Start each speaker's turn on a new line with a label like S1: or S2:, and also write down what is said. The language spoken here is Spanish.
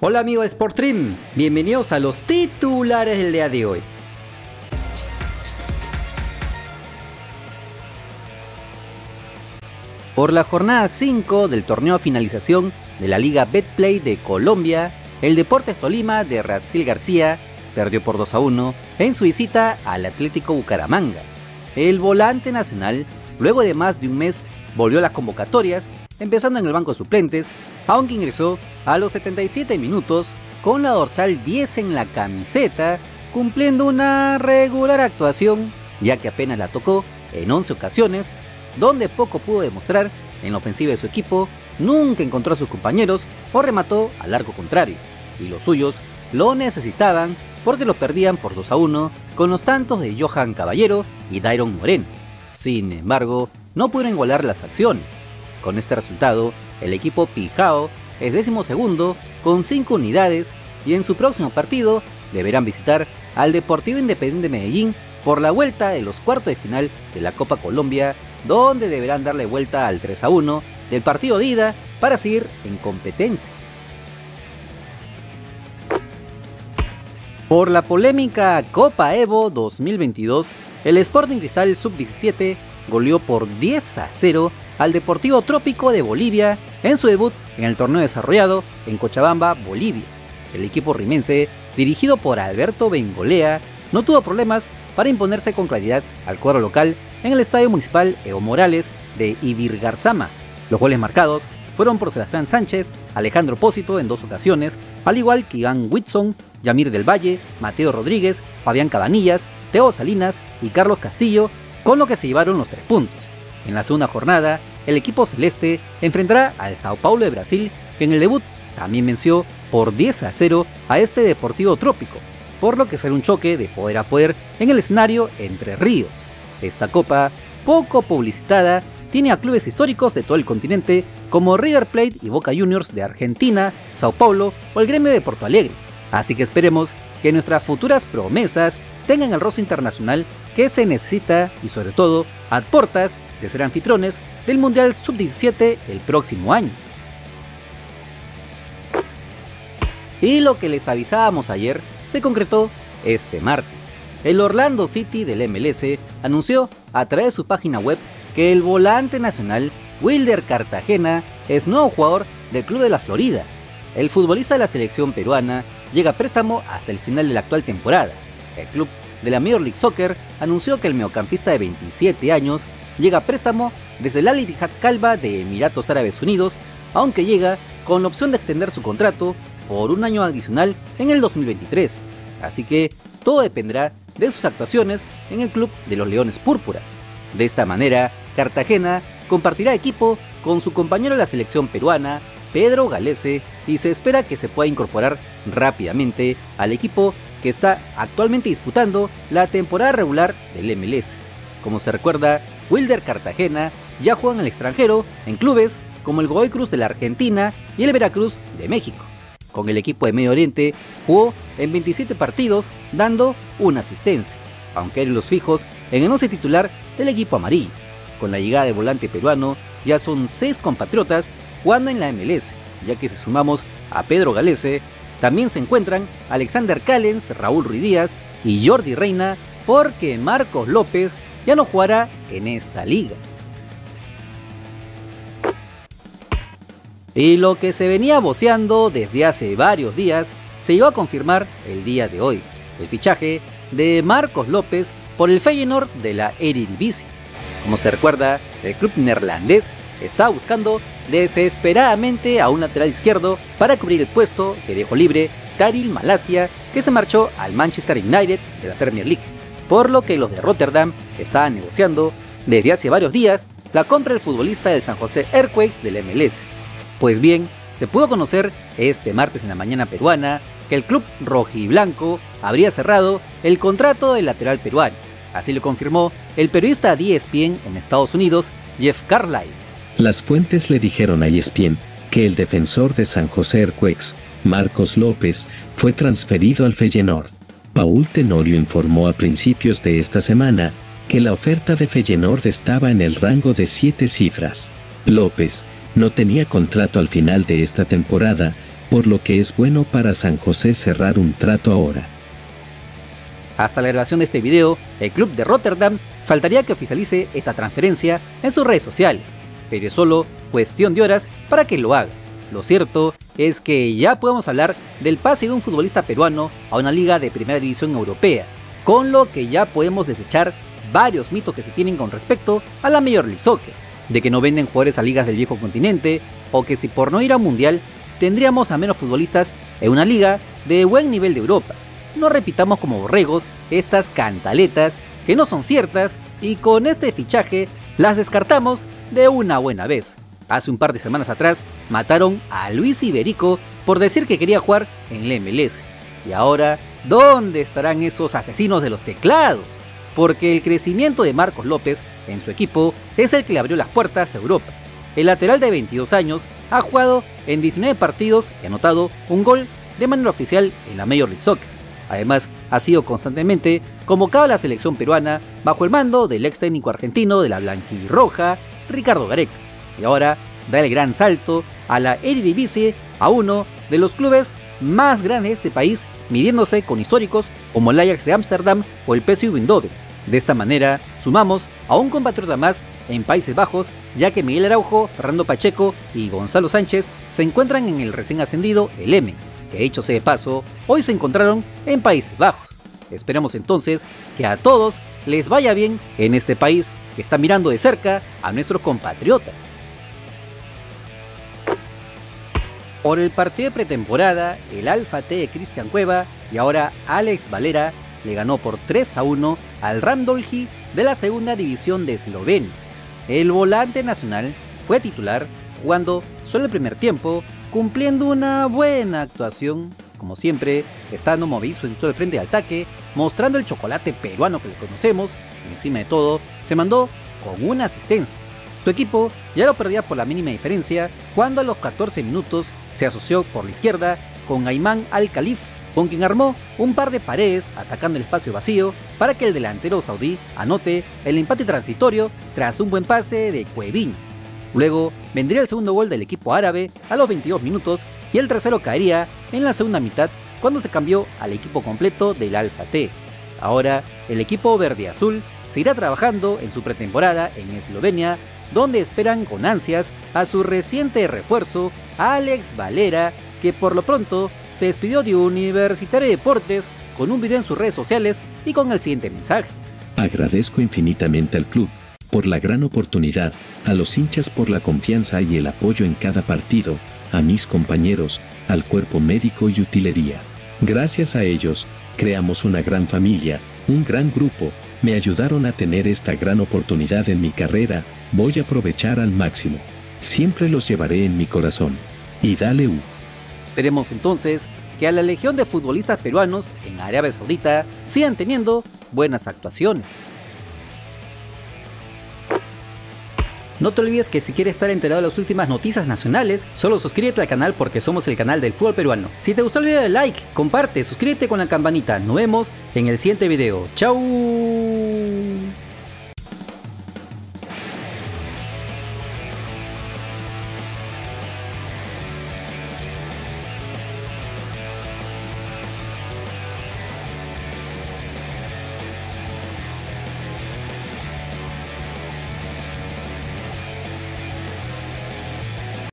S1: Hola amigos de Sportstream, bienvenidos a los titulares del día de hoy. Por la jornada 5 del torneo de finalización de la Liga Betplay de Colombia, el Deportes Tolima de Ratsil García perdió por 2 a 1 en su visita al Atlético Bucaramanga. El volante nacional, luego de más de un mes, volvió a las convocatorias, empezando en el banco de suplentes, aunque ingresó a los 77 minutos con la dorsal 10 en la camiseta, cumpliendo una regular actuación, ya que apenas la tocó en 11 ocasiones, donde poco pudo demostrar en la ofensiva de su equipo, nunca encontró a sus compañeros o remató al arco contrario, y los suyos lo necesitaban porque lo perdían por 2 a 1 con los tantos de Johan Caballero y Dairon Moreno. Sin embargo, no pudieron igualar las acciones. Con este resultado, el equipo Picao es décimo segundo con 5 unidades y en su próximo partido deberán visitar al Deportivo Independiente Medellín por la vuelta de los cuartos de final de la Copa Colombia, donde deberán darle vuelta al 3 a 1 del partido de ida para seguir en competencia. Por la polémica Copa Evo 2022, el Sporting Cristal Sub-17 goleó por 10 a 0 al Deportivo Trópico de Bolivia en su debut en el torneo desarrollado en Cochabamba, Bolivia. El equipo rimense, dirigido por Alberto Bengolea, no tuvo problemas para imponerse con claridad al cuadro local en el Estadio Municipal Evo Morales de Ibirgarzama. Los goles marcados fueron por Sebastián Sánchez, Alejandro Pósito en dos ocasiones, al igual que Iván Whitson, Yamir del Valle, Mateo Rodríguez, Fabián Cabanillas, Teo Salinas y Carlos Castillo, con lo que se llevaron los tres puntos. En la segunda jornada, el equipo celeste enfrentará al Sao Paulo de Brasil, que en el debut también venció por 10 a 0 a este Deportivo Trópico, por lo que será un choque de poder a poder en el escenario entre ríos. Esta copa, poco publicitada, tiene a clubes históricos de todo el continente como River Plate y Boca Juniors de Argentina, Sao Paulo o el gremio de Porto Alegre. Así que esperemos que nuestras futuras promesas tengan el rostro internacional que se necesita y sobre todo a portas de ser anfitrones del Mundial Sub-17 el próximo año. Y lo que les avisábamos ayer se concretó este martes. El Orlando City del MLS anunció a través de su página web que el volante nacional Wilder Cartagena es nuevo jugador del Club de la Florida. El futbolista de la selección peruana llega préstamo hasta el final de la actual temporada. El club de la Major League Soccer anunció que el mediocampista de 27 años llega a préstamo desde el Al Ittihad Calva de Emiratos Árabes Unidos, aunque llega con la opción de extender su contrato por un año adicional en el 2023. Así que todo dependerá de sus actuaciones en el club de los Leones Púrpuras. De esta manera, Cartagena compartirá equipo con su compañero de la selección peruana, Pedro Galese, y se espera que se pueda incorporar rápidamente al equipo que está actualmente disputando la temporada regular del MLS. Como se recuerda, Wilder Cartagena ya juega en el extranjero en clubes como el Godoy Cruz de la Argentina y el Veracruz de México. Con el equipo de Medio Oriente jugó en 27 partidos dando una asistencia, aunque eran los fijos en el 11 titular del equipo amarillo. Con la llegada del volante peruano ya son 6 compatriotas jugando en la MLS, ya que si sumamos a Pedro Galese, también se encuentran Alexander Callens, Raúl Ruidíaz y Jordi Reina, porque Marcos López ya no jugará en esta liga. Y lo que se venía voceando desde hace varios días se iba a confirmar el día de hoy, el fichaje de Marcos López por el Feyenoord de la Eredivisie. Como se recuerda, el club neerlandés está buscando desesperadamente a un lateral izquierdo para cubrir el puesto que dejó libre Daryl Malasia, que se marchó al Manchester United de la Premier League, por lo que los de Rotterdam estaban negociando desde hace varios días la compra del futbolista del San José Earthquakes del MLS. Pues bien, se pudo conocer este martes en la mañana peruana que el club rojiblanco habría cerrado el contrato del lateral peruano. Así lo confirmó el periodista de ESPN en Estados Unidos, Jeff Carlyle.
S2: Las fuentes le dijeron a ESPN que el defensor de San José Erquex, Marcos López, fue transferido al Feyenoord. Paul Tenorio informó a principios de esta semana que la oferta de Feyenoord estaba en el rango de siete cifras. López no tenía contrato al final de esta temporada por lo que es bueno para San José cerrar un trato ahora.
S1: Hasta la grabación de este video, el club de Rotterdam faltaría que oficialice esta transferencia en sus redes sociales, pero es solo cuestión de horas para que lo haga. Lo cierto es que ya podemos hablar del pase de un futbolista peruano a una liga de primera división europea, con lo que ya podemos desechar varios mitos que se tienen con respecto a la Major League de que no venden jugadores a ligas del viejo continente, o que si por no ir a mundial tendríamos a menos futbolistas en una liga de buen nivel de Europa. No repitamos como borregos estas cantaletas que no son ciertas y con este fichaje las descartamos de una buena vez. Hace un par de semanas atrás mataron a Luis Iberico por decir que quería jugar en el MLS. Y ahora, ¿dónde estarán esos asesinos de los teclados? Porque el crecimiento de Marcos López en su equipo es el que le abrió las puertas a Europa. El lateral de 22 años ha jugado en 19 partidos y anotado un gol de manera oficial en la Major League Soccer. Además, ha sido constantemente convocado a la selección peruana bajo el mando del ex técnico argentino de la blanquirroja, Ricardo Gareca y ahora da el gran salto a la Eredivisie, a uno de los clubes más grandes de este país, midiéndose con históricos como el Ajax de Ámsterdam o el PSV Eindhoven. De esta manera, sumamos a un compatriota más en Países Bajos, ya que Miguel Araujo, Fernando Pacheco y Gonzalo Sánchez se encuentran en el recién ascendido el M, que dicho sea de paso, hoy se encontraron en Países Bajos. Esperemos entonces que a todos les vaya bien en este país que está mirando de cerca a nuestros compatriotas. Por el partido de pretemporada, el Alfa T de Cristian Cueva y ahora Alex Valera le ganó por 3 a 1 al Randolji de la segunda división de Eslovenia. El volante nacional fue titular jugando solo el primer tiempo, cumpliendo una buena actuación, como siempre, estando movido en todo el frente de ataque, mostrando el chocolate peruano que le conocemos, y encima de todo, se mandó con una asistencia. Su equipo ya lo perdía por la mínima diferencia cuando a los 14 minutos se asoció por la izquierda con Ayman Al-Khalif, con quien armó un par de paredes atacando el espacio vacío para que el delantero saudí anote el empate transitorio tras un buen pase de Cuevín. Luego vendría el segundo gol del equipo árabe a los 22 minutos y el tercero caería en la segunda mitad cuando se cambió al equipo completo del Alfa T. Ahora, el equipo verde azul seguirá trabajando en su pretemporada en Eslovenia donde esperan con ansias a su reciente refuerzo, Alex Valera, que por lo pronto se despidió de Universitario de Deportes con un video en sus redes sociales y con el siguiente mensaje.
S2: Agradezco infinitamente al club por la gran oportunidad, a los hinchas por la confianza y el apoyo en cada partido, a mis compañeros, al cuerpo médico y utilería. Gracias a ellos, creamos una gran familia, un gran grupo, me ayudaron a tener esta gran oportunidad en mi carrera, voy a aprovechar al máximo. Siempre los llevaré en mi corazón. Y dale U.
S1: Esperemos entonces que a la legión de futbolistas peruanos en Arabia Saudita sigan teniendo buenas actuaciones. No te olvides que si quieres estar enterado de las últimas noticias nacionales, solo suscríbete al canal porque somos el canal del fútbol peruano. Si te gustó el video, like, comparte, suscríbete con la campanita. Nos vemos en el siguiente video. ¡Chao!